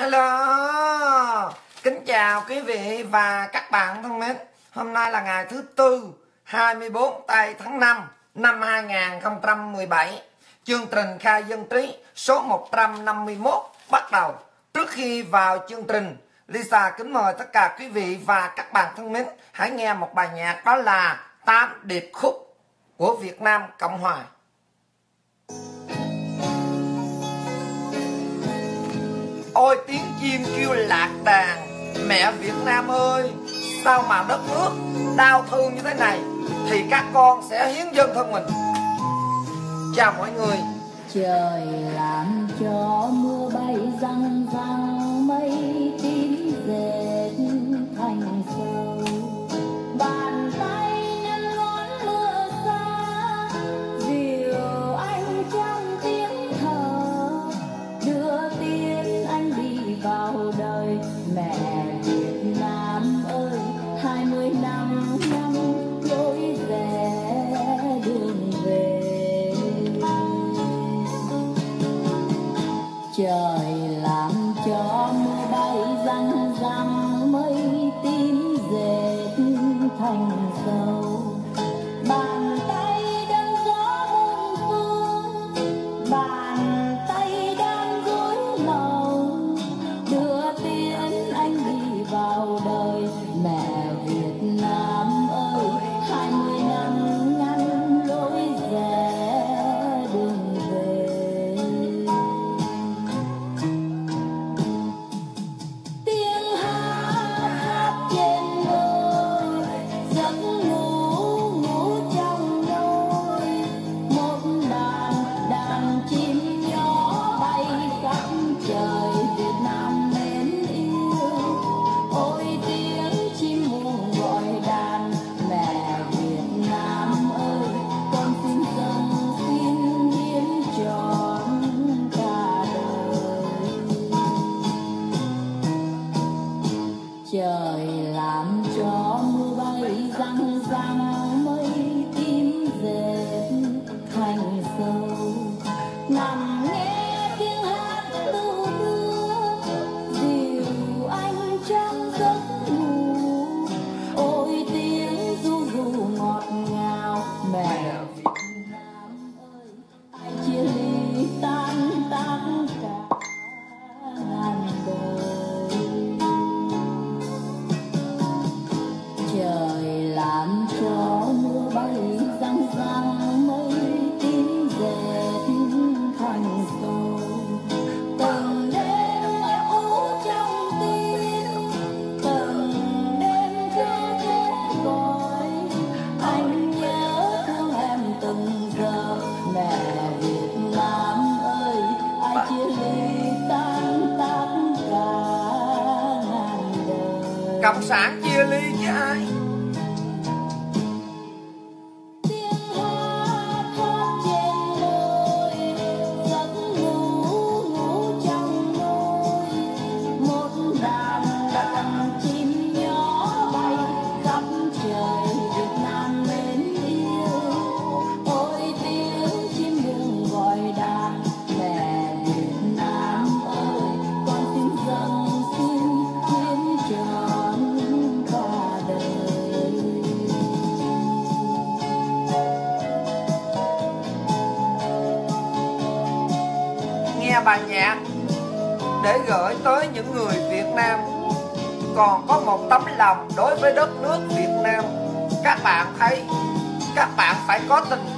Hello, kính chào quý vị và các bạn thân mến. Hôm nay là ngày thứ tư 24 tây tháng 5 năm 2017. Chương trình khai dân trí số 151 bắt đầu. Trước khi vào chương trình, Lisa kính mời tất cả quý vị và các bạn thân mến hãy nghe một bài nhạc đó là Tám điệp khúc của Việt Nam Cộng Hòa. Ôi, tiếng chim kêu lạc đàn. Mẹ Việt Nam ơi, Sao mà đất nước đau thương như thế này? Thì các con sẽ hiến dân thân mình. Chào mọi người. Trời làm cho mưa bay răng răng mây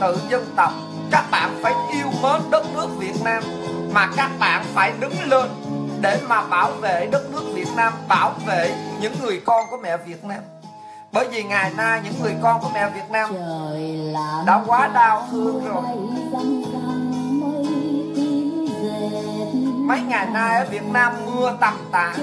tự dân tộc Các bạn phải yêu mến đất nước Việt Nam Mà các bạn phải đứng lên Để mà bảo vệ đất nước Việt Nam Bảo vệ những người con của mẹ Việt Nam. Bởi vì ngày nay những người con của mẹ Việt Nam Đã quá đau thương rồi. Mấy ngày nay ở Việt Nam mưa tầm tã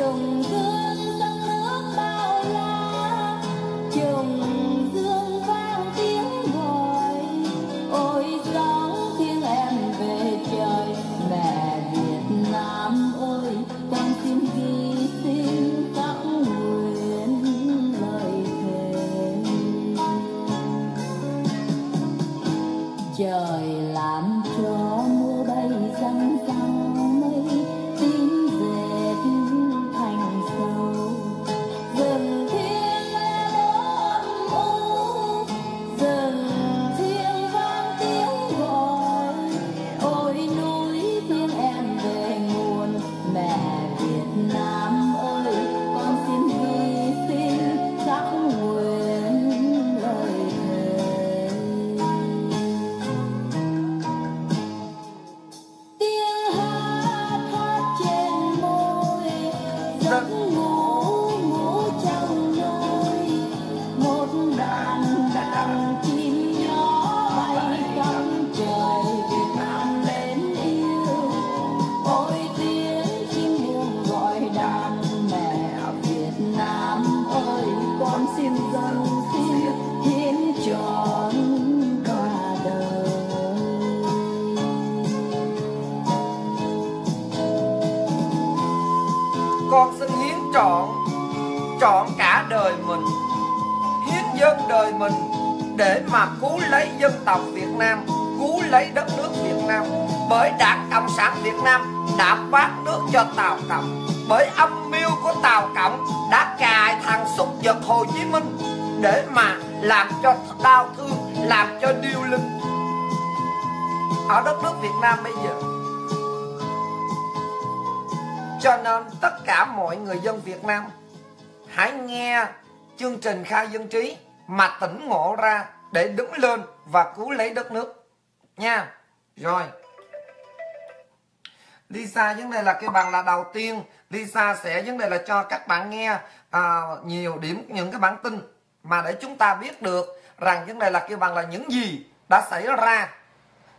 Việt Nam bây giờ. Cho nên tất cả mọi người dân Việt Nam hãy nghe chương trình khai dân trí mà tỉnh ngộ ra để đứng lên và cứu lấy đất nước. Nha. Rồi. Lisa vấn đề là cái bằng là đầu tiên. Lisa sẽ vấn đề là cho các bạn nghe à, nhiều điểm những cái bản tin mà để chúng ta biết được rằng vấn đề là kêu bằng là những gì đã xảy ra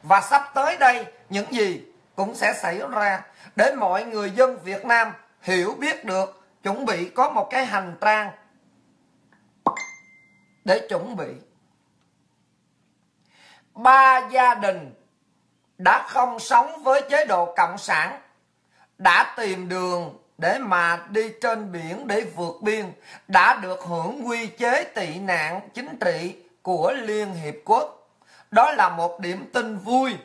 và sắp tới đây, những gì cũng sẽ xảy ra để mọi người dân Việt Nam hiểu biết được chuẩn bị có một cái hành trang để chuẩn bị ba gia đình đã không sống với chế độ cộng sản, đã tìm đường để mà đi trên biển để vượt biên, đã được hưởng quy chế tị nạn chính trị của Liên Hiệp Quốc. Đó là một điểm tin vui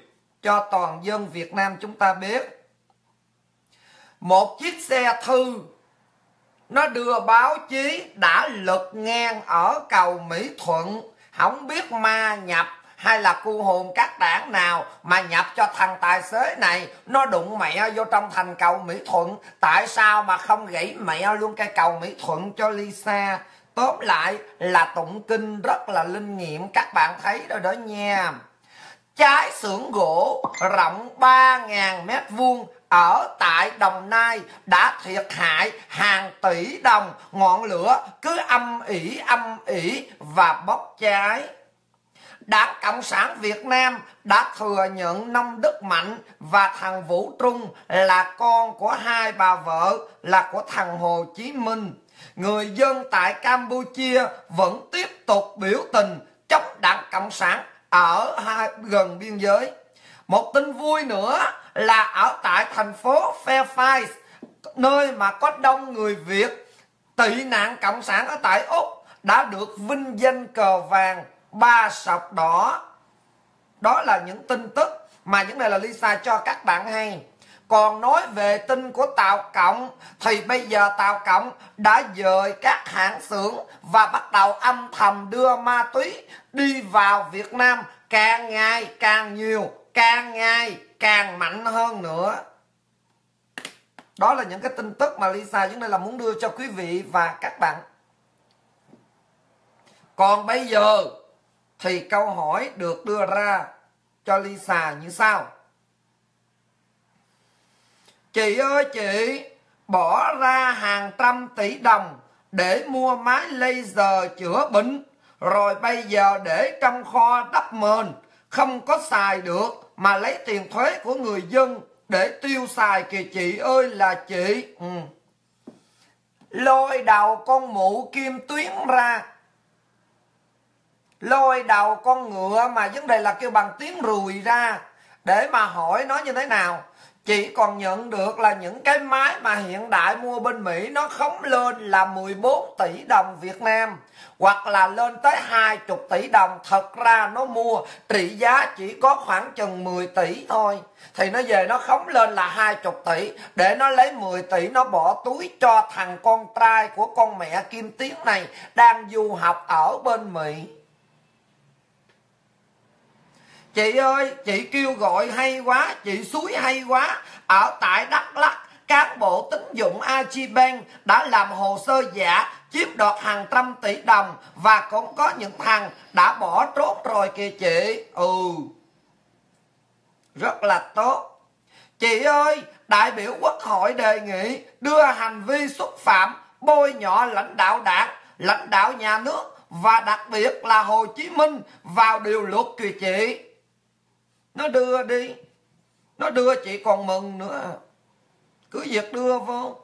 cho toàn dân Việt Nam chúng ta biết. Một chiếc xe thư, nó đưa báo chí đã lật ngang ở cầu Mỹ Thuận. Không biết ma nhập hay là cu hồn các đảng nào mà nhập cho thằng tài xế này. Nó đụng mẹ vô trong thành cầu Mỹ Thuận. Tại sao mà không gãy mẹ luôn cây cầu Mỹ Thuận cho Lisa? Tóm lại là tụng kinh rất là linh nghiệm, các bạn thấy rồi đó nha. Trái xưởng gỗ rộng 3.000 mét vuông ở tại Đồng Nai đã thiệt hại hàng tỷ đồng. Ngọn lửa cứ âm ỉ âm ỉ và bốc cháy. Đảng Cộng sản Việt Nam đã thừa nhận Nông Đức Mạnh và thằng Vũ Trung là con của hai bà vợ, là của thằng Hồ Chí Minh. Người dân tại Campuchia vẫn tiếp tục biểu tình chống Đảng Cộng sản ở hai gần biên giới. Một tin vui nữa là ở tại thành phố Fairfax, nơi mà có đông người Việt tị nạn Cộng sản ở tại Úc đã được vinh danh cờ vàng ba sọc đỏ đó là những tin tức mà những này là Lisa cho các bạn hay còn nói về tin của Tàu Cộng thì bây giờ Tàu Cộng đã dời các hãng xưởng và bắt đầu âm thầm đưa ma túy đi vào Việt Nam càng ngày càng nhiều, càng ngày càng mạnh hơn nữa. Đó là những cái tin tức mà Lisa chúng đây là muốn đưa cho quý vị và các bạn. Còn bây giờ thì câu hỏi được đưa ra cho Lisa như sau. Chị ơi chị, bỏ ra hàng trăm tỷ đồng để mua máy laser chữa bệnh, rồi bây giờ để trong kho đắp mền, không có xài được mà lấy tiền thuế của người dân để tiêu xài kìa chị ơi là chị. Ừ. Lôi đầu con mụ kim tuyến ra lôi đầu con ngựa mà vấn đề là kêu bằng tiếng rùi ra để mà hỏi nó như thế nào, chỉ còn nhận được là những cái máy mà hiện đại mua bên Mỹ nó khống lên là 14 tỷ đồng Việt Nam, hoặc là lên tới 20 tỷ đồng. Thật ra nó mua trị giá chỉ có khoảng chừng 10 tỷ thôi. Thì nó về nó khống lên là 20 tỷ, để nó lấy 10 tỷ nó bỏ túi cho thằng con trai của con mẹ Kim Tiến này đang du học ở bên Mỹ chị ơi, chị kêu gọi hay quá, chị suối hay quá. Ở tại đắk lắc cán bộ tín dụng Achibank đã làm hồ sơ giả, chiếm đoạt hàng trăm tỷ đồng và cũng có những thằng đã bỏ trốn rồi kìa chị. Ừ. Rất là tốt. Chị ơi, đại biểu quốc hội đề nghị đưa hành vi xúc phạm bôi nhọ lãnh đạo đảng, lãnh đạo nhà nước và đặc biệt là Hồ Chí Minh vào điều luật kìa chị nó đưa đi. Nó đưa chị còn mừng nữa. Cứ việc đưa vô.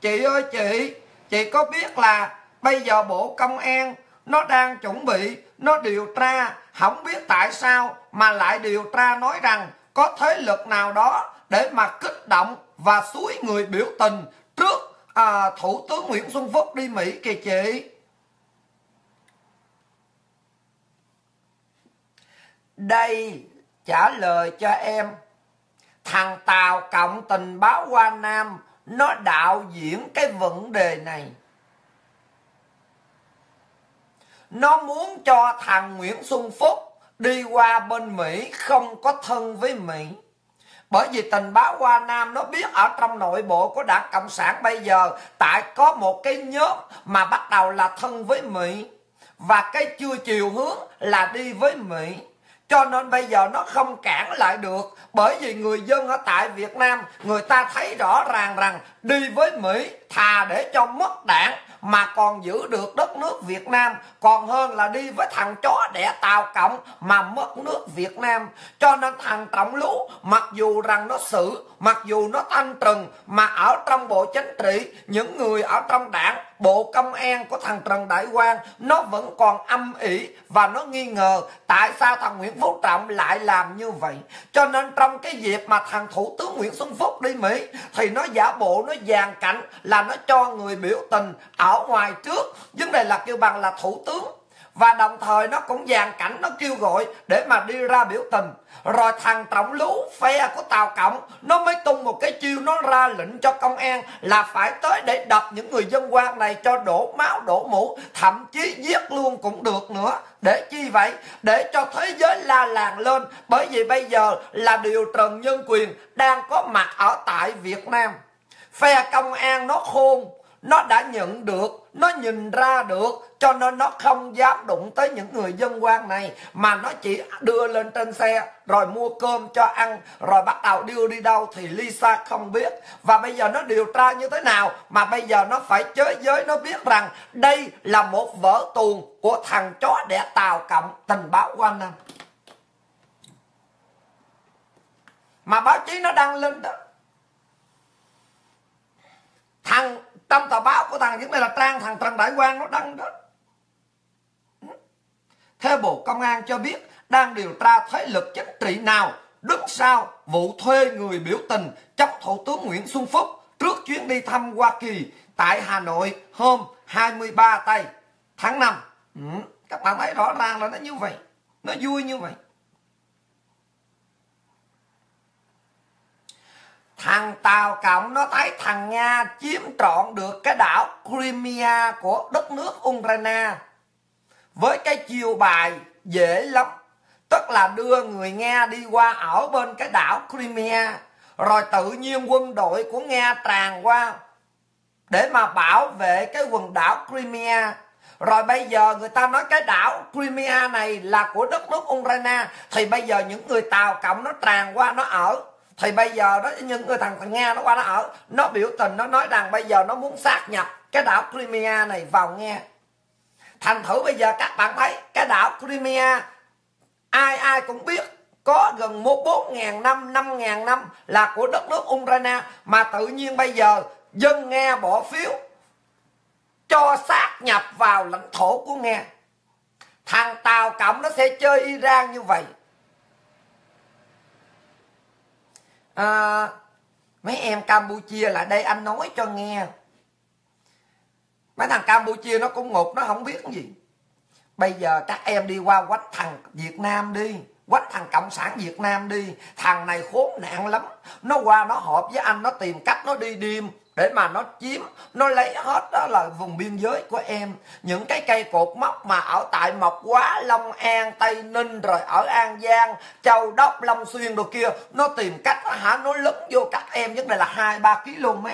Chị ơi chị chị có biết là bây giờ bộ công an nó đang chuẩn bị nó điều tra. Không biết tại sao mà lại điều tra nói rằng có thế lực nào đó để mà kích động và suối người biểu tình trước à, thủ tướng nguyễn xuân phúc đi mỹ kìa chị. Đây, trả lời cho em. Thằng tàu cộng tình báo hoa nam, nó đạo diễn cái vấn đề này. Nó muốn cho thằng nguyễn xuân phúc đi qua bên mỹ, không có thân với mỹ. Bởi vì tình báo Hoa Nam nó biết ở trong nội bộ của đảng Cộng sản bây giờ, tại có một cái nhóm mà bắt đầu là thân với Mỹ. Và cái chưa chiều hướng là đi với Mỹ cho nên bây giờ nó không cản lại được. Bởi vì người dân ở tại Việt Nam, người ta thấy rõ ràng rằng đi với Mỹ thà để cho mất đảng mà còn giữ được đất nước Việt Nam. Còn hơn là đi với thằng chó đẻ tàu cộng mà mất nước Việt Nam. Cho nên thằng Trọng Lũ mặc dù rằng nó xử mặc dù nó thanh trừng, mà ở trong bộ chính trị, những người ở trong đảng bộ công an của thằng Trần Đại Quang, nó vẫn còn âm ỉ và nó nghi ngờ tại sao thằng Nguyễn Phú Trọng lại làm như vậy. Cho nên trong cái dịp mà thằng Thủ tướng Nguyễn Xuân Phúc đi Mỹ, thì nó giả bộ, nó dàn cảnh là nó cho người biểu tình ở ngoài trước. Vấn đề là kêu bằng là thủ tướng và đồng thời nó cũng dàn cảnh, nó kêu gọi để mà đi ra biểu tình. Rồi thằng trọng lú, phe của tàu cộng, nó mới tung một cái chiêu, nó ra lệnh cho công an là phải tới để đập những người dân quan này cho đổ máu, đổ mũ, thậm chí giết luôn cũng được nữa. Để chi vậy? Để cho thế giới la làng lên. Bởi vì bây giờ là điều trần nhân quyền đang có mặt ở tại việt nam. Phe công an nó khôn, nó đã nhận được nó nhìn ra được, cho nên nó không dám đụng tới những người dân quan này, mà nó chỉ đưa lên trên xe, rồi mua cơm cho ăn, rồi bắt đầu đưa đi đâu thì Lisa không biết. Và bây giờ nó điều tra như thế nào? Mà bây giờ nó phải chới giới, nó biết rằng đây là một vở tuồng của thằng chó đẻ tàu cộng tình báo quan năm mà báo chí nó đăng lên đó. Thằng trong tờ báo của thằng những này là trang thằng trần đại quang nó đăng đó. Ừ. Theo bộ công an cho biết đang điều tra thế lực chính trị nào đứng sau vụ thuê người biểu tình chấp thủ tướng nguyễn xuân phúc trước chuyến đi thăm hoa kỳ tại hà nội hôm 23 tây tháng 5 ừ, các bạn thấy rõ ràng là nó như vậy nó vui như vậy. Thằng Tàu Cộng nó thấy thằng Nga chiếm trọn được cái đảo Crimea của đất nước Ukraine. Với cái chiêu bài dễ lắm, tức là đưa người Nga đi qua ở bên cái đảo Crimea, rồi tự nhiên quân đội của Nga tràn qua để mà bảo vệ cái quần đảo Crimea. Rồi bây giờ người ta nói cái đảo Crimea này là của đất nước Ukraine, thì bây giờ những người Tàu Cộng nó tràn qua, nó ở thì bây giờ đó, những người thằng thằng nga nó qua nó ở, nó biểu tình, nó nói rằng bây giờ nó muốn sát nhập cái đảo crimea này vào nghe. Thành thử bây giờ các bạn thấy cái đảo crimea, ai ai cũng biết có gần một bốn ngàn năm năm ngàn năm là của đất nước Ukraine, mà tự nhiên bây giờ dân nghe bỏ phiếu cho sát nhập vào lãnh thổ của nghe. Thằng Tàu Cộng nó sẽ chơi Iran như vậy. À, mấy em campuchia lại đây anh nói cho nghe. Mấy thằng campuchia nó cũng ngột nó không biết cái gì. Bây giờ các em đi qua quách thằng việt nam đi quách thằng cộng sản việt nam đi. Thằng này khốn nạn lắm. Nó qua nó họp với anh nó tìm cách nó đi đêm để mà nó chiếm nó lấy hết đó là vùng biên giới của em. Những cái cây cột mốc mà ở tại mộc quá long an tây ninh rồi ở an giang châu đốc long xuyên đồ kia nó tìm cách hả? Nó lấn vô các em vấn đề là hai ba km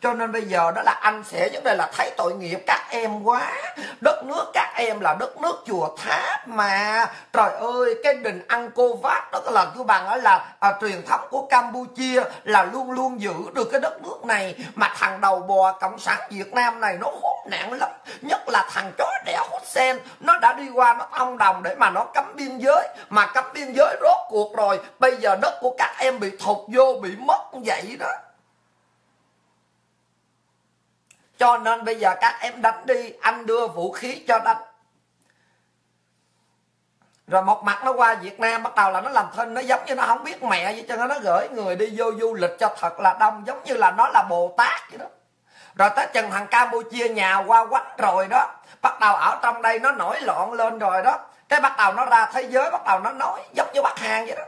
cho nên bây giờ đó là anh sẽ vấn đề là thấy tội nghiệp các em quá. Đất nước các em là đất nước chùa tháp mà. Trời ơi cái đình ăn cô vác đó là cứ bằng đó là à, truyền thống của campuchia là luôn luôn giữ được cái đất nước này. Mà thằng đầu bò cộng sản việt nam này nó hốt nạn lắm. Nhất là thằng chó đẻ hốt sen. Nó đã đi qua nó thông đồng để mà nó cấm biên giới. Mà cấm biên giới rốt cuộc rồi. Bây giờ đất của các em bị thụt vô, bị mất vậy đó. Cho nên bây giờ các em đánh đi. Anh đưa vũ khí cho đánh rồi một mặt nó qua Việt Nam, bắt đầu là nó làm thân nó giống như nó không biết mẹ vậy cho nên nó gửi người đi vô du lịch cho thật là đông, giống như là nó là Bồ Tát vậy đó. Rồi tới chừng thằng Campuchia nhà qua quánh rồi đó, bắt đầu ở trong đây nó nổi loạn lên rồi đó. Cái bắt đầu nó ra thế giới, bắt đầu nó nói giống như bắt hàng vậy đó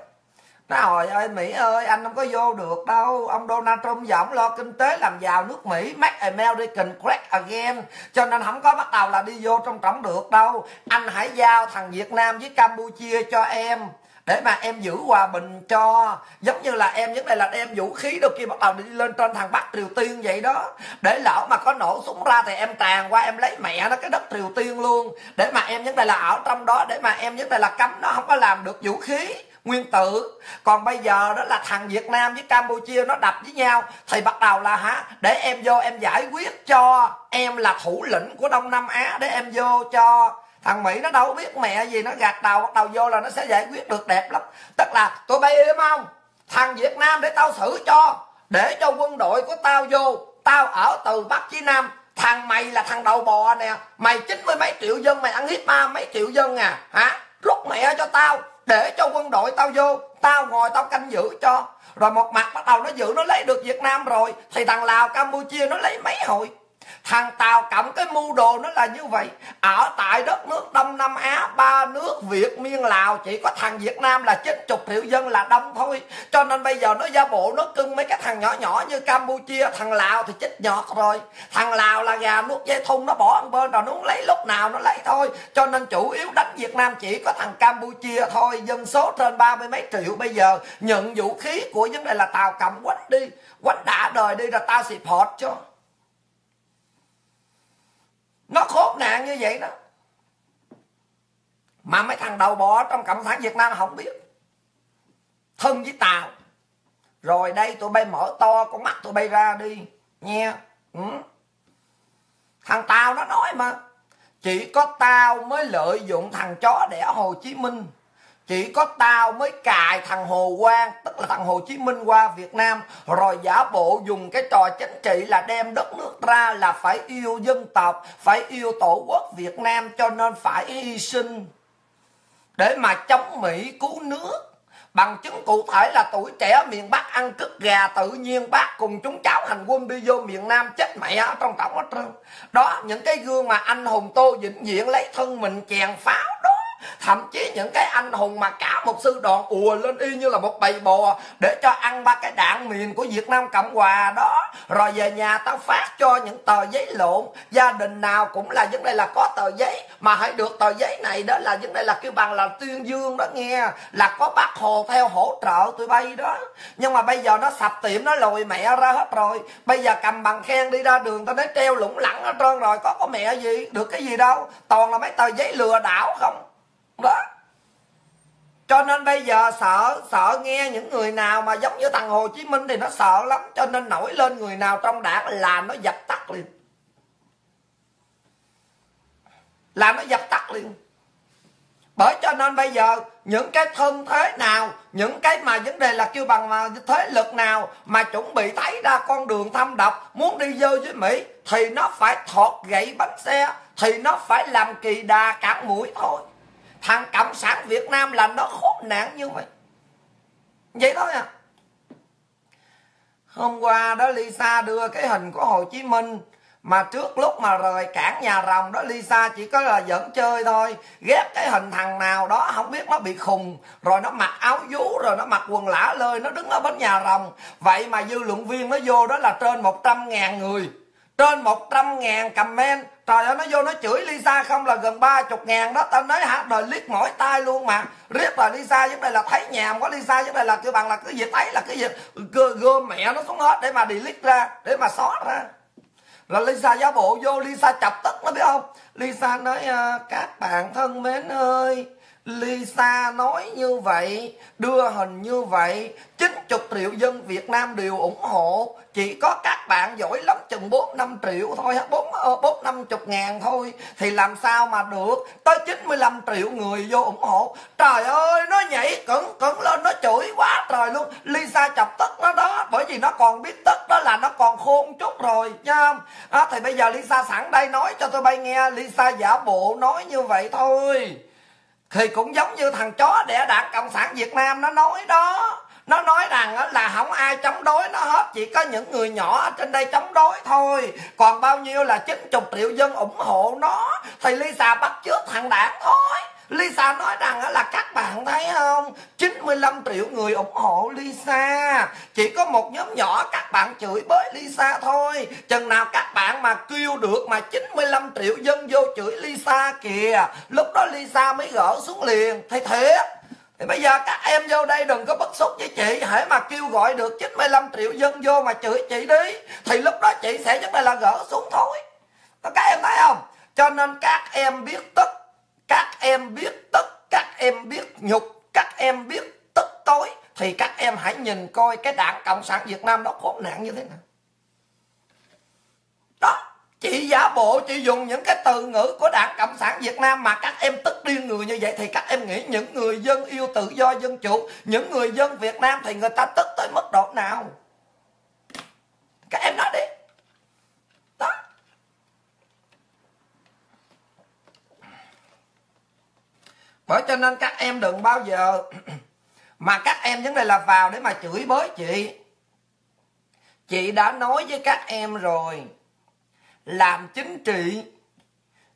nó hồi ơi, Mỹ ơi, anh không có vô được đâu. Ông Donald Trump giờ ông lo kinh tế làm giàu nước Mỹ, make American great again. Cho nên không có bắt đầu là đi vô trong trọng được đâu. Anh hãy giao thằng Việt Nam với Campuchia cho em, để mà em giữ hòa bình cho. Giống như là em vấn đề là đem vũ khí đâu kia bắt đầu đi lên trên thằng bắc triều tiên vậy đó. Để lỡ mà có nổ súng ra thì em tàn qua, em lấy mẹ nó cái đất triều tiên luôn. Để mà em vấn đề là ở trong đó, để mà em vấn đề là cấm nó, không có làm được vũ khí nguyên tử. Còn bây giờ đó là thằng việt nam với campuchia nó đập với nhau, thì bắt đầu là hả? Để em vô em giải quyết cho em là thủ lĩnh của đông nam á, để em vô cho thằng mỹ. Nó đâu biết mẹ gì, nó gạt đầu, bắt đầu vô là nó sẽ giải quyết được đẹp lắm. Tức là tụi bay im không? Thằng việt nam để tao xử cho, để cho quân đội của tao vô. Tao ở từ bắc chí nam. Thằng mày là thằng đầu bò nè. Mày chín mươi mấy triệu dân, mày ăn hiếp ba mấy triệu dân à hả? Rút mẹ cho tao để cho quân đội tao vô, tao ngồi tao canh giữ cho. Rồi một mặt bắt đầu nó giữ, nó lấy được việt nam rồi. Thì thằng lào, campuchia nó lấy mấy hồi thằng tàu cộng cái mưu đồ nó là như vậy. Ở tại đất nước đông nam á, ba nước việt, miên lào, chỉ có thằng việt nam là chín chục triệu dân là đông thôi. Cho nên bây giờ nó gia bộ nó cưng mấy cái thằng nhỏ nhỏ như campuchia, thằng lào thì chết nhọt rồi. Thằng lào là gà nuốt dây thun, nó bỏ ăn bên rồi nó lấy lúc nào nó lấy thôi. Cho nên chủ yếu đánh việt nam chỉ có thằng campuchia thôi. Dân số trên ba mươi mấy triệu bây giờ, nhận vũ khí của vấn đề là tàu cầm quách đi. Quách đã đời đi rồi tao support cho nó khốn nạn như vậy đó. Mà mấy thằng đầu bò trong cộng sản việt nam không biết. Thân với tàu. Rồi đây tụi bay mở to, con mắt tụi bay ra đi. Nghe. Ừ. thằng tao nó nói mà, chỉ có tao mới lợi dụng thằng chó đẻ hồ chí minh chỉ có tao mới cài thằng Hồ Quang, tức là thằng Hồ Chí Minh qua Việt Nam. Rồi giả bộ dùng cái trò chính trị là đem đất nước ra là phải yêu dân tộc, phải yêu tổ quốc Việt Nam, cho nên phải hy sinh. Để mà chống Mỹ cứu nước. Bằng chứng cụ thể là tuổi trẻ miền Bắc ăn cứt gà tự nhiên, bác cùng chúng cháu hành quân đi vô miền Nam chết mẹ ở trong tổng hết trơn. Đó, những cái gương mà anh hùng Tô Vĩnh Diện lấy thân mình chèn pháo đó thậm chí những cái anh hùng mà cả một sư đoàn ùa lên y như là một bầy bò để cho ăn ba cái đạn miền của Việt Nam Cộng Hòa đó. Rồi về nhà tao phát cho những tờ giấy lộn. Gia đình nào cũng là vấn đề là có tờ giấy. Mà hãy được tờ giấy này đó là vấn đề là kêu bằng là tuyên dương đó nghe. Là có bác hồ theo hỗ trợ tụi bay đó. Nhưng mà bây giờ nó sập tiệm, nó lùi mẹ ra hết rồi. Bây giờ cầm bằng khen đi ra đường, tao nói treo lủng lẳng hết trơn rồi. Có có mẹ gì? Được cái gì đâu? Toàn là mấy tờ giấy lừa đảo không? Đó. Cho nên bây giờ sợ sợ nghe những người nào mà giống như thằng Hồ Chí Minh thì nó sợ lắm, cho nên nổi lên người nào trong đảng là nó dập tắt liền. Là nó dập tắt liền. Bởi cho nên bây giờ những cái thân thế nào, những cái mà vấn đề là kêu bằng mà thế lực nào mà chuẩn bị thấy ra con đường thâm độc, muốn đi vô với mỹ, thì nó phải thọt gậy bánh xe, thì nó phải làm kỳ đà cản mũi thôi thằng cộng sản việt nam là nó khốn nạn như vậy. Vậy thôi à. Hôm qua đó lisa đưa cái hình của hồ chí minh mà trước lúc mà rời cảng nhà rồng đó, Lisa chỉ có là dẫn chơi thôi. Ghét cái hình thằng nào đó, không biết nó bị khùng, rồi nó mặc áo vú, rồi nó mặc quần lả lơi, nó đứng ở bên nhà rồng. Vậy mà dư luận viên nó vô đó là trên 100 ngàn người. Trên 100 ngàn comment trời ơi nó vô nó chửi Lisa không là gần ba chục ngàn đó. Tao nói hả đời liếc mỏi tay luôn mà. Riết là Lisa giúp đây là thấy nhà có Lisa giúp đây là kêu bằng là cái gì thấy là cái gì gom, mẹ nó xuống hết để mà delete ra để mà xóa ra. Là Lisa giáo bộ vô Lisa chập tức nó biết không? Lisa nói ờ, các bạn thân mến ơi Lisa nói như vậy, đưa hình như vậy, 90 triệu dân Việt Nam đều ủng hộ. Chỉ có các bạn giỏi lắm chừng 4 5 triệu thôi, 4, 4 50 ngàn thôi. Thì làm sao mà được, tới 95 triệu người vô ủng hộ. Trời ơi, nó nhảy cẩn cẩn lên, nó chửi quá trời luôn. Lisa chọc tức nó đó, bởi vì nó còn biết tức đó là nó còn khôn chút rồi, nha không? À, thì bây giờ Lisa sẵn đây nói cho tôi bay nghe, Lisa giả bộ nói như vậy thôi thì cũng giống như thằng chó đẻ đảng cộng sản việt nam nó nói đó. Nó nói rằng là không ai chống đối nó hết, chỉ có những người nhỏ ở trên đây chống đối thôi. Còn bao nhiêu là 90 triệu dân ủng hộ nó, thì lisa bắt chước thằng đảng thôi. Lisa nói rằng là các bạn thấy không? 95 triệu người ủng hộ Lisa. Chỉ có một nhóm nhỏ các bạn chửi bới Lisa thôi. Chừng nào các bạn mà kêu được mà 95 triệu dân vô chửi Lisa kìa. Lúc đó Lisa mới gỡ xuống liền. Thầy thiệt. Thì bây giờ các em vô đây đừng có bất xúc với chị. Hãy mà kêu gọi được 95 triệu dân vô mà chửi chị đi, thì lúc đó chị sẽ chắc là gỡ xuống thôi. Các em thấy không? Cho nên các em biết tất các em biết tức, các em biết nhục, các em biết tức tối, thì các em hãy nhìn coi cái đảng cộng sản việt nam nó khốn nạn như thế nào. Đó chị giả bộ chị dùng những cái từ ngữ của đảng cộng sản việt nam mà các em tức điên người như vậy thì các em nghĩ những người dân yêu tự do dân chủ, những người dân việt nam thì người ta tức tới mức độ nào? Các em nói đi đó bởi cho nên các em đừng bao giờ mà các em vấn đề là vào để mà chửi bới chị. Chị đã nói với các em rồi, làm chính trị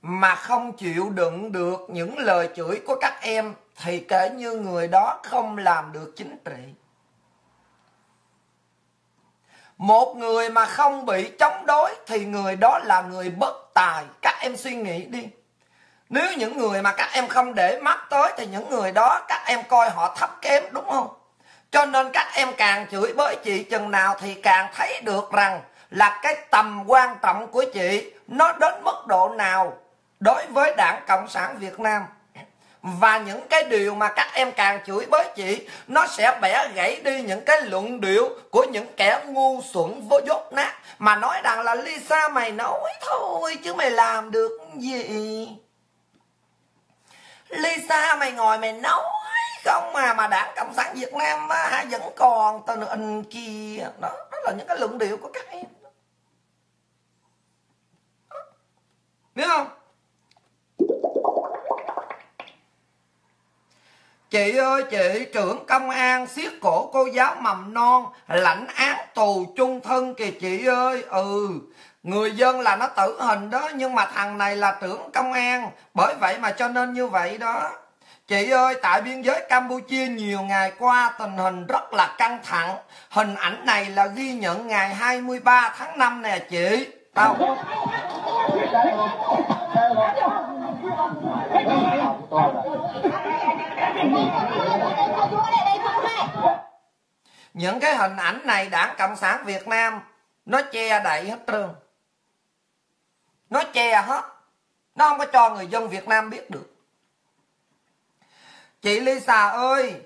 mà không chịu đựng được những lời chửi của các em thì kể như người đó không làm được chính trị. Một người mà không bị chống đối thì người đó là người bất tài. Các em suy nghĩ đi nếu những người mà các em không để mắt tới thì những người đó các em coi họ thấp kém, đúng không? Cho nên các em càng chửi bới chị chừng nào thì càng thấy được rằng là cái tầm quan trọng của chị nó đến mức độ nào đối với đảng cộng sản việt nam. Và những cái điều mà các em càng chửi bới chị, nó sẽ bẻ gãy đi những cái luận điệu của những kẻ ngu xuẩn vô dốt nát. Mà nói rằng là lisa mày nói thôi, chứ mày làm được gì? Lisa mày ngồi mày nói không mà mà đảng cộng sản Việt Nam á, vẫn còn tên anh kia. Đó đó là những cái luận điệu của các em. Biết không? Chị ơi, chị trưởng công an, siết cổ cô giáo mầm non, lãnh án tù chung thân kìa chị ơi. Ừ người dân là nó tử hình đó, nhưng mà thằng này là trưởng công an, bởi vậy mà cho nên như vậy đó. Chị ơi, tại biên giới campuchia nhiều ngày qua tình hình rất là căng thẳng. Hình ảnh này là ghi nhận ngày 23 tháng 5 nè chị. Tao những cái hình ảnh này đảng cộng sản việt nam, nó che đậy hết trơn. Nó che hết. Nó không có cho người dân việt nam biết được. Chị lisa ơi,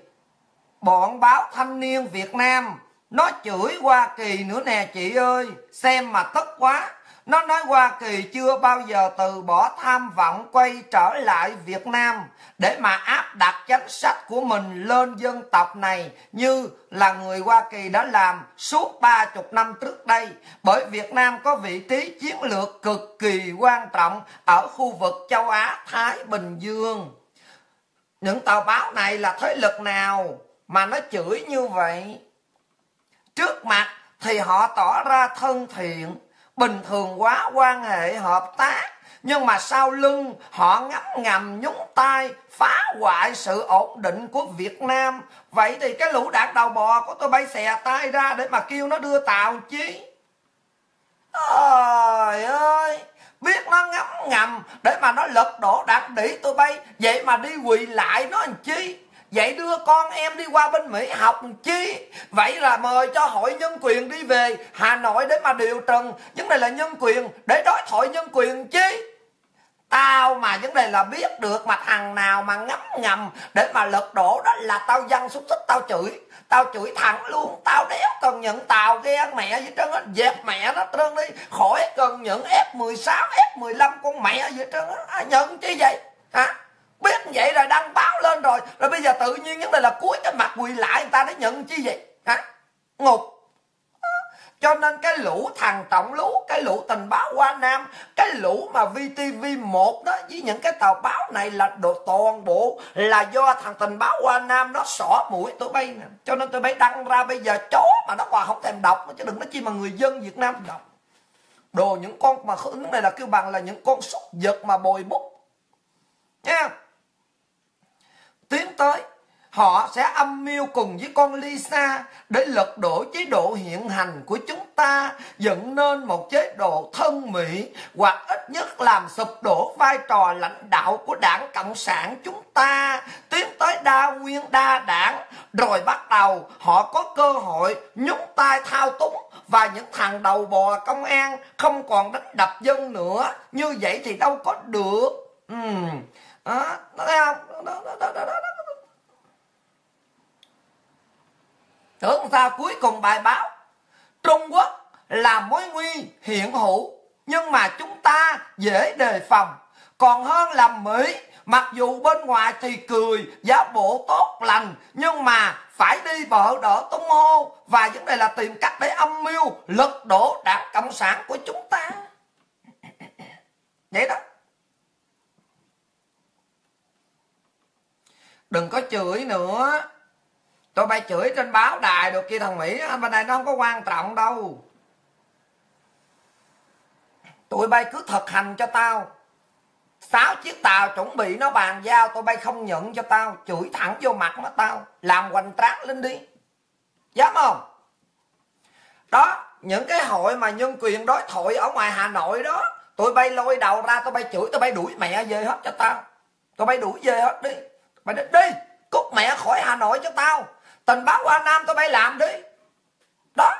bọn báo thanh niên việt nam, nó chửi hoa kỳ nữa nè chị ơi. Xem mà tức quá nó nói Hoa Kỳ chưa bao giờ từ bỏ tham vọng quay trở lại Việt Nam để mà áp đặt chính sách của mình lên dân tộc này như là người Hoa Kỳ đã làm suốt ba chục năm trước đây. Bởi Việt Nam có vị trí chiến lược cực kỳ quan trọng ở khu vực châu Á Thái Bình Dương. Những tờ báo này là thế lực nào mà nó chửi như vậy? Trước mặt thì họ tỏ ra thân thiện bình thường quá quan hệ hợp tác, nhưng mà sau lưng họ ngấm ngầm nhúng tay, phá hoại sự ổn định của Việt Nam. Vậy thì cái lũ đạn đầu bò của tôi bay xè tay ra để mà kêu nó đưa tàu chi trời ơi, biết nó ngấm ngầm để mà nó lật đổ đạn đỉ tôi bay, vậy mà đi quỳ lại nó làm chi? Vậy đưa con em đi qua bên mỹ học chi? Vậy là mời cho hội nhân quyền đi về hà nội để mà điều trần. Vấn đề là nhân quyền, để đối thoại nhân quyền chi? Tao mà vấn đề là biết được mà thằng nào mà ngấm ngầm để mà lật đổ đó là tao dân xúc xích tao chửi. Tao chửi thẳng luôn, tao đéo cần nhận tàu ghen mẹ gì trơn á, dẹp mẹ nó trơn đi. Khỏi cần nhận f 16 f 15 con mẹ gì trơn á. À, nhận chi vậy? Hả? Biết vậy rồi đăng báo lên rồi. Rồi bây giờ tự nhiên vấn đề là cuối cái mặt quỳ lại người ta để nhận chi vậy? Hả? Ngục. Ờ. Cho nên cái lũ thằng trọng lũ cái lũ tình báo qua nam, cái lũ mà vtv 1 đó, với những cái tàu báo này là đồ toàn bộ là do thằng tình báo qua nam nó xỏ mũi tụi bay nè. Cho nên tụi bay đăng ra bây giờ chó mà nó còn không thèm đọc chứ đừng nói chi mà người dân việt nam đọc. Đồ những con mà hướng này là kêu bằng là những con súc vật mà bồi bút. Nha tiến tới, họ sẽ âm mưu cùng với con Lisa để lật đổ chế độ hiện hành của chúng ta, dựng nên một chế độ thân mỹ hoặc ít nhất làm sụp đổ vai trò lãnh đạo của đảng cộng sản chúng ta. Tiến tới đa nguyên, đa đảng, rồi bắt đầu họ có cơ hội nhúng tay thao túng và những thằng đầu bò công an không còn đánh đập dân nữa. Như vậy thì đâu có được. Uhm đó, nó thấy không? Đó, đó, đó, đó, đó. tưởng sao cuối cùng bài báo? Trung quốc là mối nguy hiện hữu nhưng mà chúng ta dễ đề phòng. Còn hơn là mỹ mặc dù bên ngoài thì cười giả bộ tốt lành nhưng mà phải đi bợ đỡ tung hô. Và vấn đề là tìm cách để âm mưu lật đổ đảng cộng sản của chúng ta. Vậy đó. Đừng có chửi nữa. Tôi bay chửi trên báo đài được kia thằng mỹ bên này nó không có quan trọng đâu. Tụi bay cứ thực hành cho tao. Sáu chiếc tàu chuẩn bị nó bàn giao, tụi bay không nhận cho tao. Chửi thẳng vô mặt nó tao. Làm hoành tráng lên đi. Dám không? Đó, những cái hội mà nhân quyền đối thoại ở ngoài hà nội đó, tụi bay lôi đầu ra, tụi bay chửi, tụi bay đuổi mẹ về hết cho tao. Tụi bay đuổi về hết đi mày đi, đi cút mẹ khỏi hà nội cho tao. Tình báo qua nam tao bay làm đi. Đó.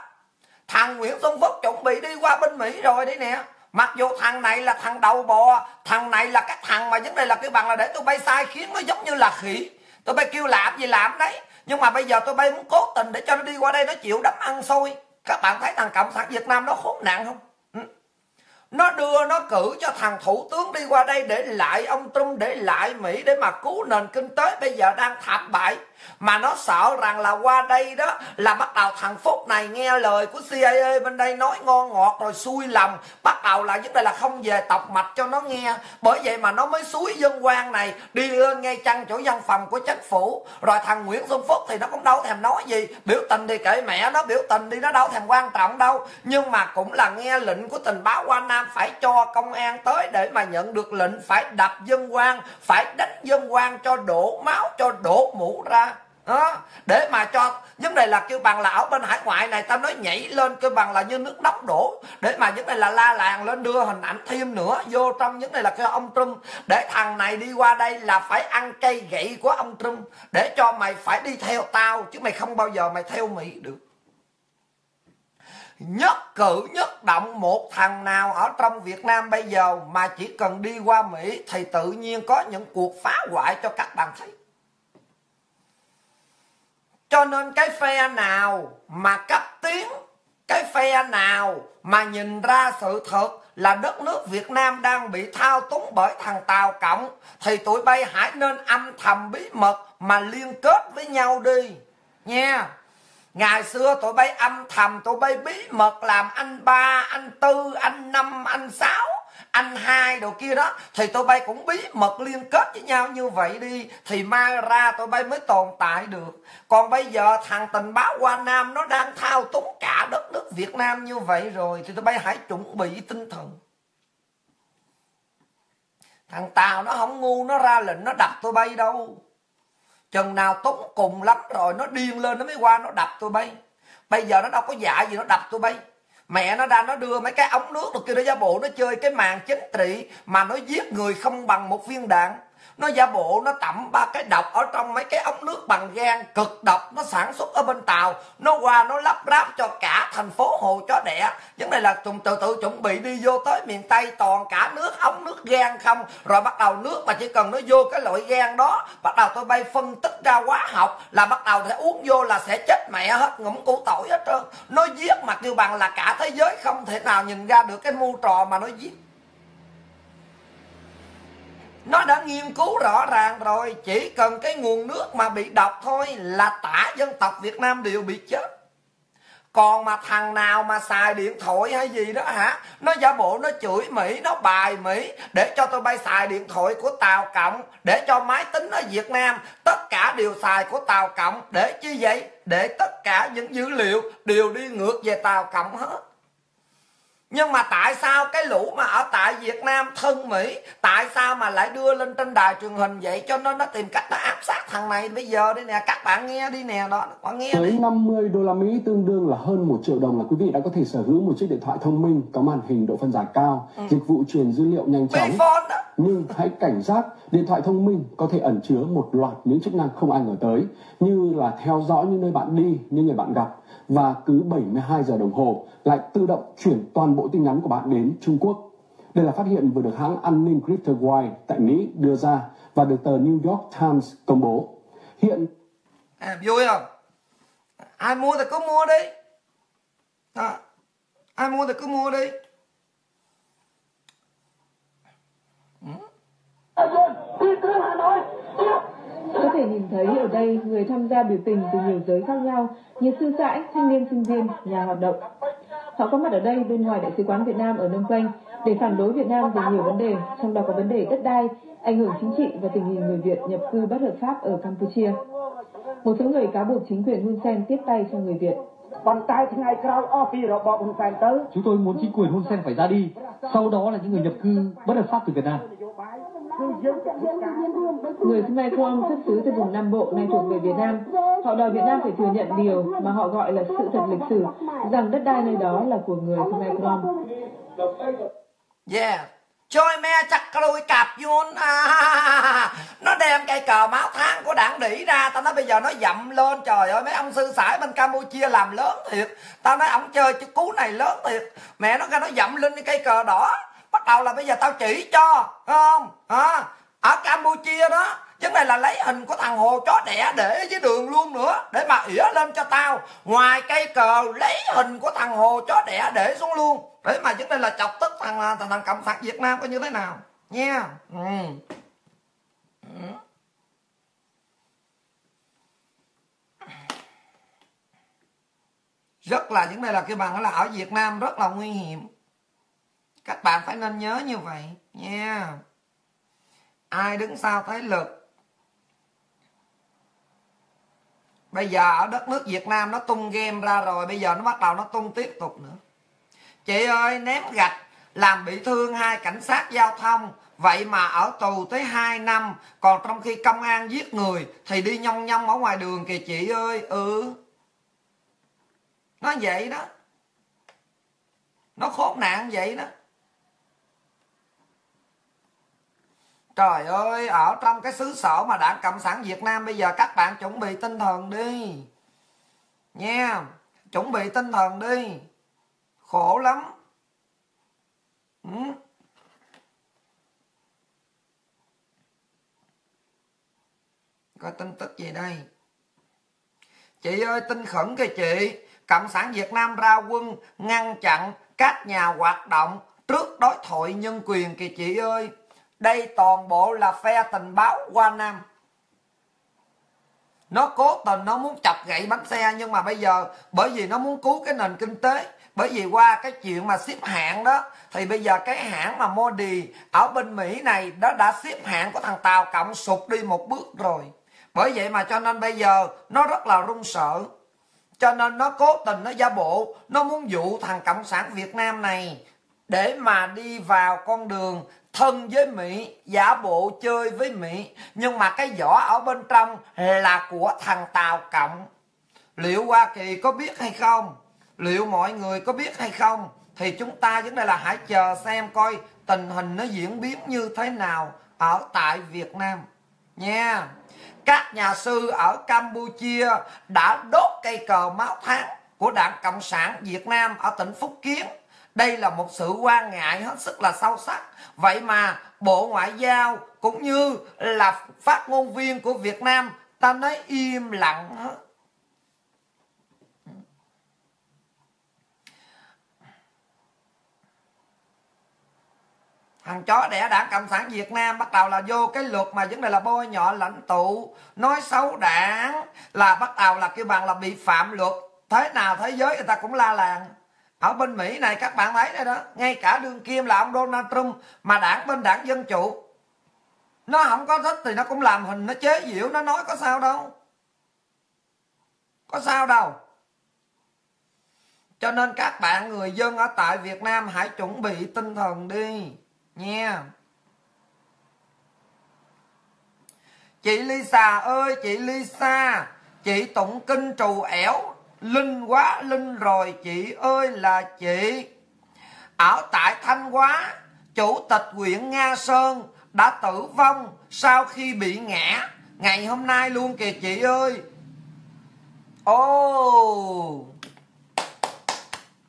Thằng nguyễn xuân phúc chuẩn bị đi qua bên mỹ rồi đấy nè. Mặc dù thằng này là thằng đầu bò thằng này là cái thằng mà vấn đề là cái bằng là để tôi bay sai khiến nó giống như là khỉ. Tôi bay kêu làm gì làm đấy. Nhưng mà bây giờ tôi bay muốn cố tình để cho nó đi qua đây nó chịu đấm ăn xôi. Các bạn thấy thằng cộng sản việt nam nó khốn nạn không? Nó đưa, nó cử cho thằng thủ tướng đi qua đây để lại ông Trump, để lại Mỹ để mà cứu nền kinh tế bây giờ đang thảm bại mà nó sợ rằng là qua đây đó, là bắt đầu thằng Phúc này nghe lời của CIA bên đây nói ngon ngọt rồi xui lòng bắt đầu là giúp đây là không về tộc mạch cho nó nghe. Bởi vậy mà nó mới suối dân quan này, đi lên ngay chăn chỗ văn phòng của chính phủ. Rồi thằng Nguyễn Xuân Phúc thì nó cũng đâu thèm nói gì. Biểu tình thì kệ mẹ nó, biểu tình đi nó đâu thèm quan trọng đâu. Nhưng mà cũng là nghe lệnh của tình báo qua Nam phải cho công an tới để mà nhận được lệnh phải đập dân quan, phải đánh dân quan cho đổ máu, cho đổ mũ ra đó, để mà cho vấn đề là kêu bằng là ở bên hải ngoại này ta nói nhảy lên kêu bằng là như nước nóng đổ. Để mà vấn đề là la làng lên đưa hình ảnh thêm nữa, vô trong vấn đề là cái ông Trump, để thằng này đi qua đây là phải ăn cây gậy của ông Trump, để cho mày phải đi theo tao, chứ mày không bao giờ mày theo Mỹ được. Nhất cử nhất động một thằng nào ở trong Việt Nam bây giờ mà chỉ cần đi qua Mỹ thì tự nhiên có những cuộc phá hoại cho các bạn thấy cho nên cái phe nào mà cấp tiến, cái phe nào mà nhìn ra sự thật là đất nước Việt Nam đang bị thao túng bởi thằng Tàu Cộng, thì tụi bay hãy nên âm thầm bí mật mà liên kết với nhau đi. Nha. Ngày xưa tụi bay âm thầm, tụi bay bí mật làm anh ba, anh tư, anh năm, anh sáu anh hai đồ kia đó, thì tụi bay cũng bí mật liên kết với nhau như vậy đi, thì mai ra tụi bay mới tồn tại được. Còn bây giờ thằng tình báo qua nam nó đang thao túng cả đất nước việt nam như vậy rồi, thì tụi bay hãy chuẩn bị tinh thần. Thằng tàu nó không ngu, nó ra lệnh nó đập tụi bay đâu. Chừng nào túng cùng lắm rồi, nó điên lên nó mới qua nó đập tôi bay. Bây giờ nó đâu có dạ gì nó đập tôi bay mẹ nó ra nó đưa mấy cái ống nước rồi kia nó giả bộ, nó chơi cái màn chính trị mà nó giết người không bằng một viên đạn nó giả bộ, nó tẩm ba cái độc ở trong mấy cái ống nước bằng gan cực độc, nó sản xuất ở bên tàu. Nó qua, nó lắp ráp cho cả thành phố hồ chó đẻ. Vấn đề là tùng, từ từ chuẩn bị đi vô tới miền tây, toàn cả nước ống, nước gan không. Rồi bắt đầu nước mà chỉ cần nó vô cái loại gan đó, bắt đầu tôi bay phân tích ra hóa học là bắt đầu sẽ uống vô là sẽ chết mẹ hết, ngủm củ tỏi hết trơn. Nó giết mà kêu bằng là cả thế giới không thể nào nhìn ra được cái mưu trò mà nó giết nó đã nghiên cứu rõ ràng rồi, chỉ cần cái nguồn nước mà bị độc thôi là tả dân tộc việt nam đều bị chết. Còn mà thằng nào mà xài điện thoại hay gì đó hả? Nó giả bộ nó chửi mỹ, nó bài mỹ để cho tôi bay xài điện thoại của tàu cộng, để cho máy tính ở việt nam, tất cả đều xài của tàu cộng. Để chi vậy? Để tất cả những dữ liệu đều đi ngược về tàu cộng hết nhưng mà tại sao cái lũ mà ở tại Việt Nam thân Mỹ tại sao mà lại đưa lên trên đài truyền hình vậy? Cho nên nó tìm cách nó áp sát thằng này bây giờ đây nè các bạn nghe đi nè đó các bạn nghe Với đi. 50 đô la Mỹ tương đương là hơn 1 triệu đồng là quý vị đã có thể sở hữu một chiếc điện thoại thông minh có màn hình độ phân giải cao, dịch vụ truyền dữ liệu nhanh chóng. Nhưng hãy cảnh giác, điện thoại thông minh có thể ẩn chứa một loạt những chức năng không ai ngờ tới, như là theo dõi những nơi bạn đi, những người bạn gặp và cứ 72 giờ đồng hồ lại tự động chuyển toàn bộ tin nhắn của bạn đến Trung Quốc. Đây là phát hiện vừa được hãng an ninh CryptoWire tại Mỹ đưa ra và được tờ New York Times công bố. Hiện à, vui không ai mua thì cứ mua đi à, ai mua thì cứ mua đi Có thể nhìn thấy ở đây người tham gia biểu tình từ nhiều giới khác nhau như sư sãi, thanh niên sinh viên, nhà hoạt động. Họ có mặt ở đây bên ngoài Đại sứ quán Việt Nam ở Nông Quanh để phản đối Việt Nam về nhiều vấn đề, trong đó có vấn đề đất đai, ảnh hưởng chính trị và tình hình người Việt nhập cư bất hợp pháp ở Campuchia. Một số người cáo buộc chính quyền Hun Sen tiếp tay cho người Việt. Chúng tôi muốn chính quyền Hun Sen phải ra đi, sau đó là những người nhập cư bất hợp pháp từ Việt Nam. Người Khmer Krom xuất xứ từ vùng Nam Bộ nay thuộc về Việt Nam. Họ đòi Việt Nam phải thừa nhận điều mà họ gọi là sự thật lịch sử, rằng đất đai nơi đó là của người Khmer Krom. Yeah. Chơi mẹ chặt lôi cạp vốn à, Nó đem cây cờ máu tháng của đảng đỉ ra. Tao nói bây giờ nó dậm lên. Trời ơi mấy ông sư sãi bên Campuchia làm lớn thiệt. Tao nói ông chơi chú cú này lớn thiệt. Mẹ nó ra nó dậm lên cái cây cờ đỏ. Bắt đầu là bây giờ tao chỉ cho không? Hả? Ở Campuchia đó Vấn này là lấy hình của thằng hồ chó đẻ để dưới đường luôn nữa Để mà ỉa lên cho tao. Ngoài cây cờ lấy hình của thằng hồ chó đẻ để xuống luôn. Để mà vấn này là chọc tức thằng à, thằng, thằng Cộng sản Việt Nam có như thế nào. Nha. Ừ. Ừ. Rất là vấn đề là cái bằng là ở Việt Nam rất là nguy hiểm. Các bạn phải nên nhớ như vậy, nha. Ai đứng sau thế lực? Bây giờ ở đất nước Việt Nam nó tung game ra rồi, Bây giờ nó bắt đầu nó tung tiếp tục nữa. Chị ơi, ném gạch, Làm bị thương hai cảnh sát giao thông. Vậy mà ở tù tới 2 năm, Còn trong khi công an giết người Thì đi nhong nhong ở ngoài đường kìa chị ơi. Ừ. Nó vậy đó. Nó khốn nạn vậy đó. Trời ơi, ở trong cái xứ sở mà đảng Cộng sản Việt Nam bây giờ các bạn chuẩn bị tinh thần đi. Nha, chuẩn bị tinh thần đi. Khổ lắm. Ừ. Coi tin tức gì đây? Chị ơi, tin khẩn kìa chị. Cộng sản Việt Nam ra quân ngăn chặn các nhà hoạt động trước đối thoại nhân quyền kìa chị ơi đây toàn bộ là phe tình báo qua Nam. Nó cố tình nó muốn chọc gậy bánh xe, nhưng mà bây giờ, bởi vì nó muốn cứu cái nền kinh tế, bởi vì qua cái chuyện mà xếp hạng đó, thì bây giờ cái hãng mà Modi ở bên Mỹ này đó đã xếp hạng của thằng Tàu Cộng sụt đi một bước rồi. Bởi vậy mà cho nên bây giờ nó rất là run sợ. Cho nên nó cố tình nó giả bộ, nó muốn dụ thằng Cộng sản Việt Nam này để mà đi vào con đường thân với Mỹ, giả bộ chơi với Mỹ, nhưng mà cái vỏ ở bên trong là của thằng Tàu Cộng. Liệu Hoa Kỳ có biết hay không? Liệu mọi người có biết hay không? Thì chúng ta vấn đề là hãy chờ xem coi tình hình nó diễn biến như thế nào ở tại Việt Nam. Nha. Các nhà sư ở Campuchia đã đốt cây cờ máu tháng của Đảng Cộng sản Việt Nam ở tỉnh Phúc Kiến. Đây là một sự quan ngại hết sức là sâu sắc. Vậy mà bộ ngoại giao cũng như là phát ngôn viên của việt nam, ta nói im lặng hết. Thằng chó đẻ đảng cộng sản việt nam, bắt đầu là vô cái luật mà vấn đề là bôi nhọ lãnh tụ. Nói xấu đảng là bắt đầu là kêu bằng là bị phạm luật. Thế nào thế giới người ta cũng la làng ở bên mỹ này, các bạn thấy đây đó, ngay cả đương kim là ông donald trump, mà đảng bên đảng dân chủ. Nó không có thích thì nó cũng làm hình, nó chế giễu, nó nói có sao đâu. Có sao đâu. Cho nên các bạn người dân ở tại việt nam hãy chuẩn bị tinh thần đi, nha. Chị lisa ơi, chị lisa, chị tụng kinh trù ẻo linh quá, linh rồi, chị ơi là chị. Ở tại thanh hóa, chủ tịch huyện nga sơn đã tử vong sau khi bị ngã. Ngày hôm nay luôn kìa chị ơi. Ô. Oh.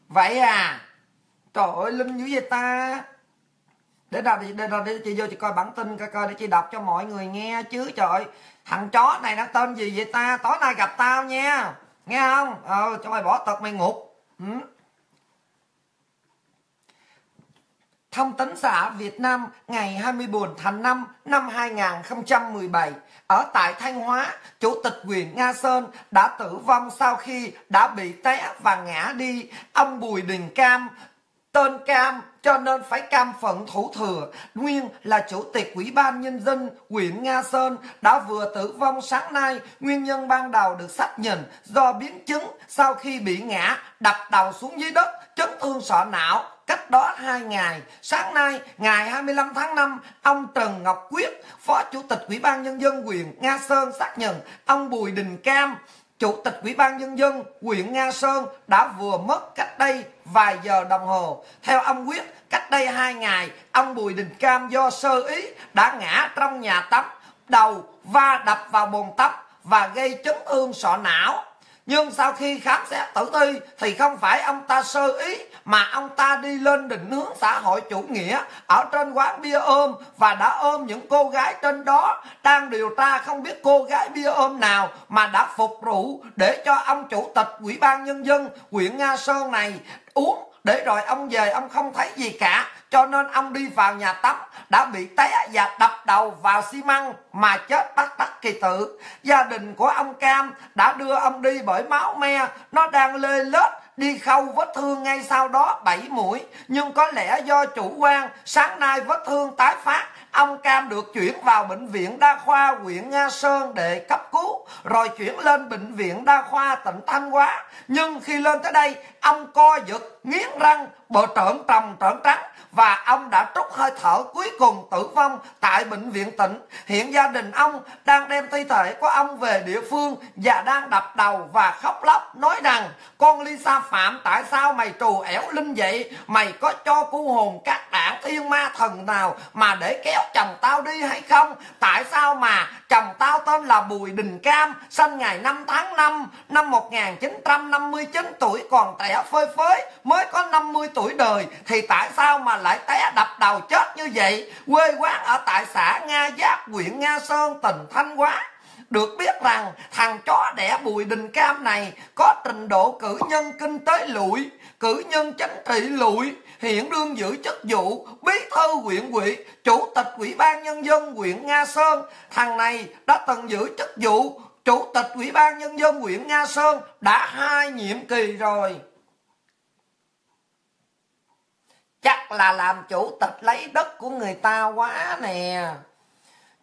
vậy à? Trời ơi, linh dữ vậy ta? Để nào, để đâu để chị vô chị coi bản tin coi coi để chị đọc cho mọi người nghe chứ, trời thằng chó này nó tên gì vậy ta? Tối nay gặp tao nha nghe không ờ cho mày bỏ tật mày ngục ừ. Thông tấn xã Việt Nam ngày 24 tháng 5 năm 2017 ở tại Thanh Hóa, Chủ tịch huyện Nga Sơn đã tử vong sau khi đã bị té và ngã đi. Ông Bùi Đình Cam, tên Cam cho nên phải cam phận thủ thừa. Nguyên là chủ tịch Ủy ban Nhân dân huyện Nga Sơn đã vừa tử vong sáng nay. Nguyên nhân ban đầu được xác nhận do biến chứng sau khi bị ngã, đập đầu xuống dưới đất, chấn thương sọ não, cách đó hai ngày. Sáng nay, ngày 25 tháng 5, ông Trần Ngọc Quyết, Phó Chủ tịch Ủy ban Nhân dân huyện Nga Sơn xác nhận ông Bùi Đình Cam, Chủ tịch Ủy ban Nhân dân huyện Nga Sơn đã vừa mất cách đây vài giờ đồng hồ. Theo ông Quyết, cách đây hai ngày, ông Bùi Đình Cam do sơ ý đã ngã trong nhà tắm, đầu va đập vào bồn tắm và gây chấn thương sọ não nhưng sau khi khám xét tử thi thì không phải ông ta sơ ý, mà ông ta đi lên định hướng xã hội chủ nghĩa, ở trên quán bia ôm, và đã ôm những cô gái trên đó, đang điều tra không biết cô gái bia ôm nào mà đã phục rượu để cho ông chủ tịch ủy ban nhân dân huyện nga sơn này uống để rồi ông về, ông không thấy gì cả. Cho nên ông đi vào nhà tắm, đã bị té và đập đầu vào xi măng mà chết bất đắc kỳ tử. Gia đình của ông cam đã đưa ông đi bởi máu me. Nó đang lê lết, đi khâu vết thương ngay sau đó bảy mũi. Nhưng có lẽ do chủ quan, sáng nay vết thương tái phát ông Cam được chuyển vào bệnh viện đa khoa huyện Nga Sơn để cấp cứu, rồi chuyển lên bệnh viện đa khoa tỉnh Thanh Hóa nhưng khi lên tới đây, ông co giật, nghiến răng, bờ trợn trầm trợn trắng và ông đã trút hơi thở cuối cùng tử vong tại bệnh viện tỉnh. Hiện gia đình ông đang đem thi thể của ông về địa phương và đang đập đầu và khóc lóc, nói rằng, con Lisa Phạm, tại sao mày trù ẻo linh vậy? Mày có cho cô hồn các đảng thiên ma thần nào mà để kéo chồng tao đi hay không? Tại sao mà chồng tao tên là Bùi Đình Cam, sinh ngày 5 tháng 5 năm 1959 tuổi còn trẻ phơi phới, mới có 50 tuổi đời thì tại sao mà lại té đập đầu chết như vậy quê quán ở tại xã nga giáp huyện nga sơn tỉnh thanh hóa được biết rằng thằng chó đẻ bùi đình cam này có trình độ cử nhân kinh tế lụi cử nhân chính trị lụi hiện đương giữ chức vụ, bí thư huyện ủy, chủ tịch ủy ban nhân dân huyện nga sơn. Thằng này đã từng giữ chức vụ, chủ tịch ủy ban nhân dân huyện nga sơn đã hai nhiệm kỳ rồi. Chắc là làm chủ tịch lấy đất của người ta quá nè.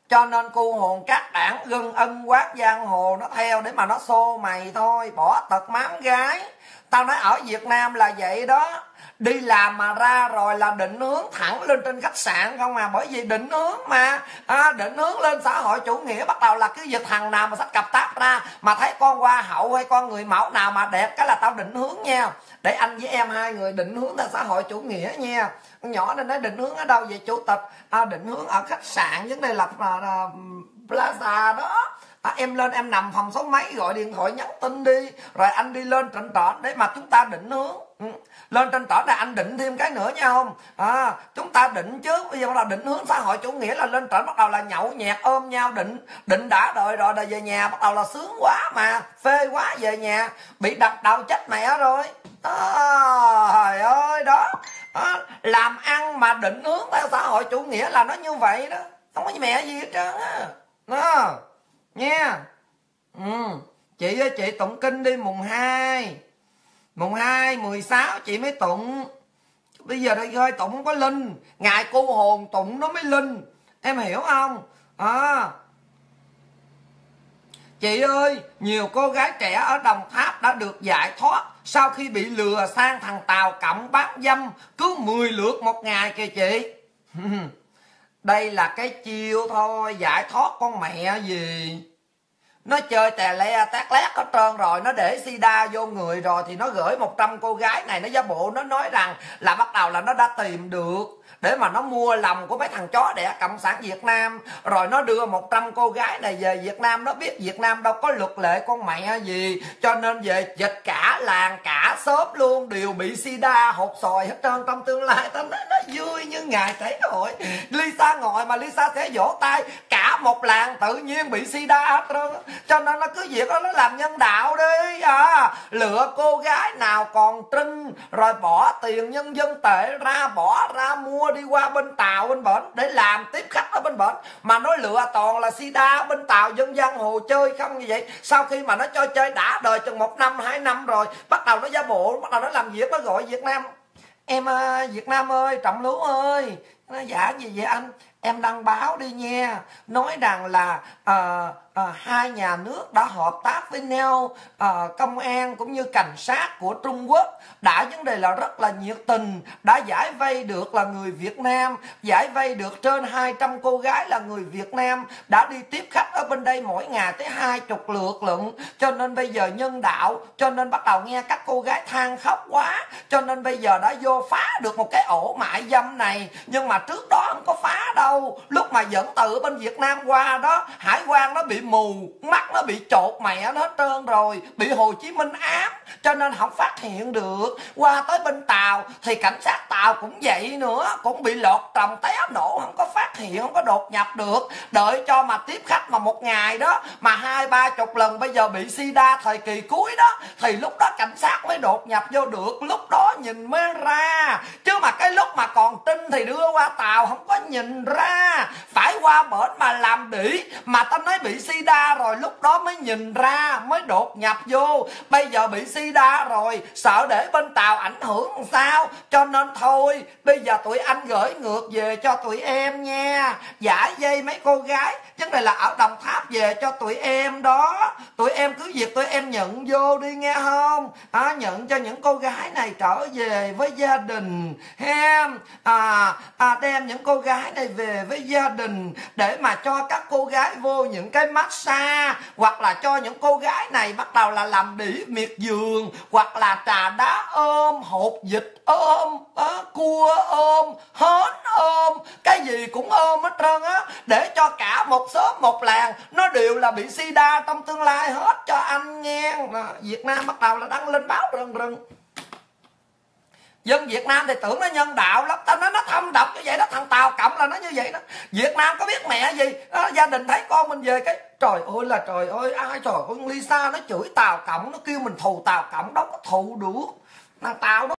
Cho nên cô hồn các đảng gân ân quát giang hồ nó theo để mà nó xô mày thôi, bỏ tật mám gái tao nói ở việt nam là vậy đó. Đi làm mà ra rồi là định hướng thẳng lên trên khách sạn không à? Bởi vì định hướng mà. À, định hướng lên xã hội chủ nghĩa bắt đầu là cái việc thằng nào mà sách cặp tác ra mà thấy con hoa hậu hay con người mẫu nào mà đẹp cái là tao định hướng nha. Để anh với em hai người định hướng là xã hội chủ nghĩa nha. Nhỏ nên nói định hướng ở đâu vậy chủ tịch? À, định hướng ở khách sạn vấn đề là, là, là plaza đó à, em lên em nằm phòng số mấy gọi điện thoại nhắn tin đi. Rồi anh đi lên trên tỏ để mà chúng ta định hướng. Ừ. lên trên tỏ này anh định thêm cái nữa nha không? À, chúng ta định trước bây giờ bắt đầu định hướng xã hội chủ nghĩa là lên trển bắt đầu là nhậu nhẹt ôm nhau định định đã đợi rồi rồi về nhà bắt đầu là sướng quá mà phê quá về nhà. Bị đập đầu chết mẹ rồi. À, trời ơi đó. À, làm ăn mà định hướng theo xã hội chủ nghĩa là nó như vậy đó. Không có mẹ gì hết trơn á. Đó nha. Ừ chị ơi chị tụng kinh đi mùng 2 mùng 2, 16 chị mới tụng. Bây giờ đây hơi tụng không có linh. Ngài cô hồn tụng nó mới linh. Em hiểu không? À. Chị ơi nhiều cô gái trẻ ở đồng tháp đã được giải thoát sau khi bị lừa sang thằng tàu cộng bán dâm cứ 10 lượt một ngày kìa chị. đây là cái chiêu thôi, giải thoát con mẹ gì. Nó chơi tè le, tát lét hết trơn rồi, nó để sida vô người rồi thì nó gửi 100 cô gái này, nó giả bộ, nó nói rằng là bắt đầu là nó đã tìm được để mà nó mua lòng của mấy thằng chó đẻ cộng sản Việt Nam, rồi nó đưa 100 cô gái này về Việt Nam, nó biết Việt Nam đâu có luật lệ con mẹ gì, cho nên về dịch cả làng, cả xóm luôn, đều bị sida hột sòi hết trơn. Trong tương lai tao nói nó vui như ngày thể hội Lisa ngồi mà Lisa sẽ vỗ tay, cả một làng tự nhiên bị sida hết trơn. Cho nên nó cứ việc đó, nó làm nhân đạo đi. À lựa cô gái nào còn trinh, rồi bỏ tiền nhân dân tệ ra, bỏ ra mua đi qua bên tàu bên bển để làm tiếp khách ở bên bển. Mà nó lựa toàn là sida bên tàu dân gian hồ chơi không như vậy. Sau khi mà nó cho chơi đã đời chừng một năm hai năm rồi bắt đầu nó ra bộ bắt đầu nó làm việc nó gọi việt nam. Em à, việt nam ơi trọng lúa ơi. Nó giả gì vậy anh? Em đăng báo đi nha. Nói rằng là uh, à, hai nhà nước đã hợp tác với nhau à, công an cũng như cảnh sát của Trung Quốc. Đã vấn đề là rất là nhiệt tình đã giải vây được là người Việt Nam giải vây được trên 200 cô gái là người Việt Nam đã đi tiếp khách ở bên đây mỗi ngày tới hai chục lượt lận. Cho nên bây giờ nhân đạo cho nên bắt đầu nghe các cô gái than khóc quá. Cho nên bây giờ đã vô phá được một cái ổ mại dâm này. Nhưng mà trước đó không có phá đâu. Lúc mà dẫn từ bên Việt Nam qua đó hải quan nó bị mù, mắt nó bị chột, mẹ nó hết trơn rồi, bị hồ chí minh ám, cho nên không phát hiện được. Qua tới bên tàu thì cảnh sát tàu cũng vậy nữa, cũng bị lọt trồng té nổ, không có phát hiện, không có đột nhập được. Đợi cho mà tiếp khách mà một ngày đó, mà hai, ba chục lần bây giờ bị sida thời kỳ cuối đó, thì lúc đó cảnh sát mới đột nhập vô được, lúc đó nhìn mới ra. Chứ mà cái lúc mà còn tin thì đưa qua tàu không có nhìn ra. Phải qua bển mà làm đỉ mà tao nói bị sida rồi lúc đó mới nhìn ra mới đột nhập vô. Bây giờ bị sida rồi sợ để bên tàu ảnh hưởng làm sao? Cho nên thôi bây giờ tụi anh gửi ngược về cho tụi em nha. Giải dây mấy cô gái vấn đề là ở đồng tháp về cho tụi em đó. Tụi em cứ việc tụi em nhận vô đi nghe không? À, nhận cho những cô gái này trở về với gia đình ha? À, à, đem những cô gái này về với gia đình để mà cho các cô gái vô những cái massage hoặc là cho những cô gái này bắt đầu là làm đỉ miệt giường hoặc là trà đá ôm hột dịch ôm á, cua ôm hến ôm cái gì cũng ôm hết trơn á. Để cho cả một xóm một làng nó đều là bị sida trong tương lai hết cho anh nghe. Việt nam bắt đầu là đăng lên báo rần rần dân Việt Nam thì tưởng nó nhân đạo lắm. Tao nói nó thâm độc như vậy đó thằng Tàu Cộng là nó như vậy đó. Việt Nam có biết mẹ gì? Đó, gia đình thấy con mình về cái trời ơi là trời ơi ai trời ơi Lisa nó chửi Tàu Cộng nó kêu mình thù Tàu Cộng đâu có thù được. Thằng Tàu đó